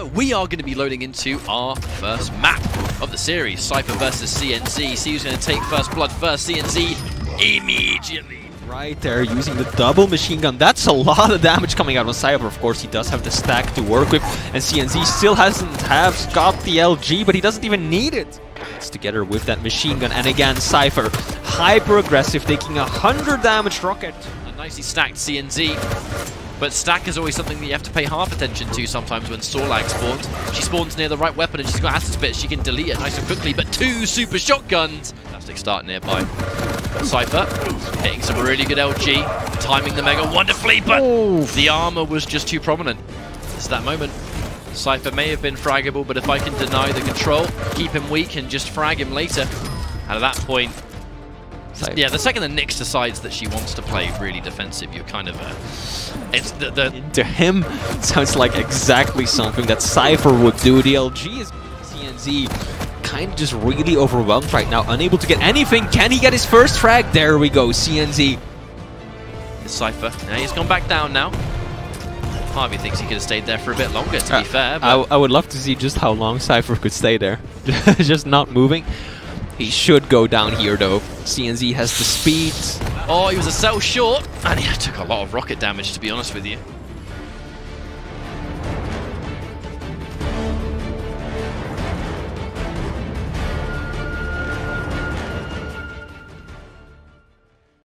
However, we are going to be loading into our first map of the series, Cypher versus CNZ. See who's going to take first blood first. CNZ immediately. Right there, using the double machine gun. That's a lot of damage coming out on Cypher. Of course, he does have the stack to work with, and CNZ still hasn't have got the LG, but he doesn't even need it. It's together with that machine gun, and again, Cypher, hyper aggressive, taking a 100 damage rocket. A nicely stacked CNZ. But stack is always something that you have to pay half attention to sometimes when Sorlag spawns. She spawns near the right weapon and she's got Acid Spit, she can delete it nice and quickly, but two super shotguns! Fantastic start nearby. Cypher hitting some really good LG, timing the Mega wonderfully, but the armor was just too prominent. It's that moment. Cypher may have been fraggable, but if I can deny the control, keep him weak and just frag him later, and at that point, Cypher. yeah, the second the Nyx decides that she wants to play really defensive, you're kind of uh, it's the, the To him, sounds like exactly something that Cypher would do. The LG is CNZ kind of just really overwhelmed right now, unable to get anything. Can he get his first frag? There we go, CNZ. Cypher. Now he's gone back down now. Harvey thinks he could have stayed there for a bit longer, to Uh, be fair. I would love to see just how long Cypher could stay there. just not moving. He should go down here though. CNZ has the speed. oh, he was a cell short, and he took a lot of rocket damage, to be honest with you.